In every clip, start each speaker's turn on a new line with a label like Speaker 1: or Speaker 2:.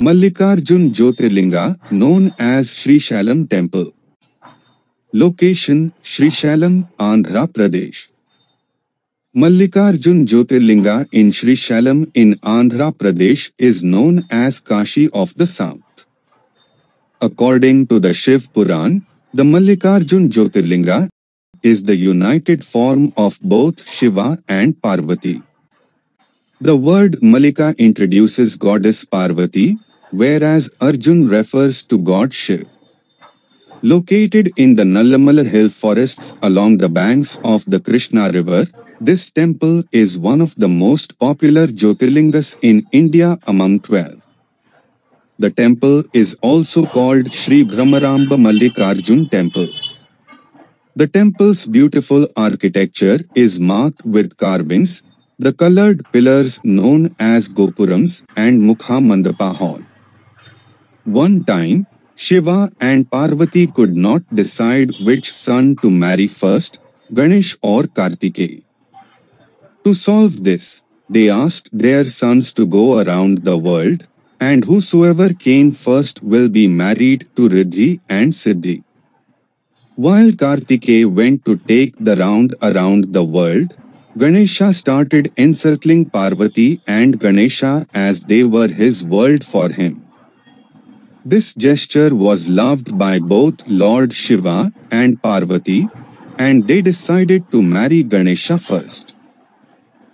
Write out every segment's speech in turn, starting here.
Speaker 1: Mallikarjun Jyotirlinga, known as Srisailam Temple. Location Srisailam, Andhra Pradesh. Mallikarjun Jyotirlinga in Srisailam in Andhra Pradesh is known as Kashi of the South. According to the Shiv Puran, the Mallikarjun Jyotirlinga is the united form of both Shiva and Parvati. The word Mallika introduces goddess Parvati, whereas Arjun refers to god Shiv. Located in the Nallamala hill forests along the banks of the Krishna river, this temple is one of the most popular Jyotirlingas in India among 12. The temple is also called Sri Bhramaramba Mallikarjun Temple. The temple's beautiful architecture is marked with carvings, the colored pillars known as Gopurams and Mukha Mandapa Hall. One time, Shiva and Parvati could not decide which son to marry first, Ganesh or Kartikeya. To solve this, they asked their sons to go around the world, and whosoever came first will be married to Riddhi and Siddhi. While Kartikeya went to take the round around the world, Ganesha started encircling Parvati and Ganesha as they were his world for him. This gesture was loved by both Lord Shiva and Parvati, and they decided to marry Ganesha first.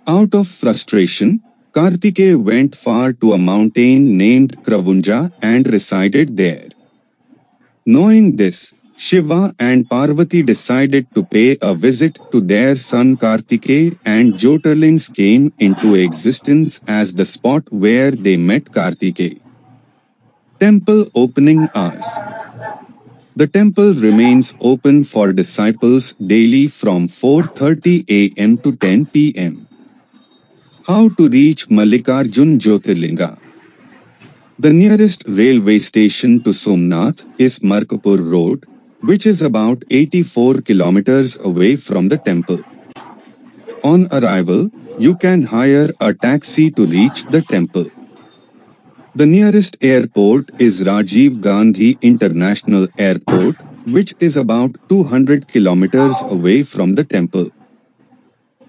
Speaker 1: Out of frustration, Kartikeya went far to a mountain named Kravunja and resided there. Knowing this, Shiva and Parvati decided to pay a visit to their son Kartikeya and Jyotirlings came into existence as the spot where they met Kartikeya. Temple Opening Hours The temple remains open for disciples daily from 4.30 am to 10 pm. How to reach Mallikarjun Jyotirlinga The nearest railway station to Somnath is Markapur Road, which is about 84 kilometers away from the temple. On arrival, you can hire a taxi to reach the temple. The nearest airport is Rajiv Gandhi International Airport, which is about 200 kilometers away from the temple.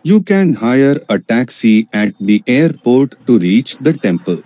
Speaker 1: You can hire a taxi at the airport to reach the temple.